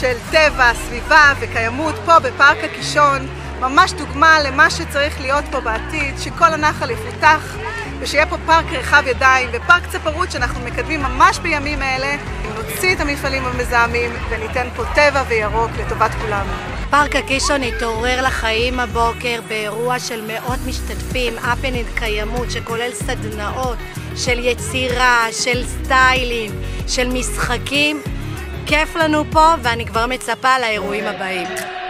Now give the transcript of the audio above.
של טבע, סביבה וקיימות פה בפארק הקישון, ממש דוגמה למה שצריך להיות פה בעתיד, שכל הנחל יפותח ושיהיה פה פארק רחב ידיים ופארק צפרות שאנחנו מקדמים ממש בימים אלה, נוציא את המפעלים המזהמים וניתן פה טבע וירוק לטובת כולם. פארק הקישון התעורר לחיים הבוקר באירוע של מאות משתתפים, הפנינג קיימות שכולל סדנאות של יצירה, של סטיילינג, של משחקים. כיף לנו פה ואני כבר מצפה לאירועים הבאים.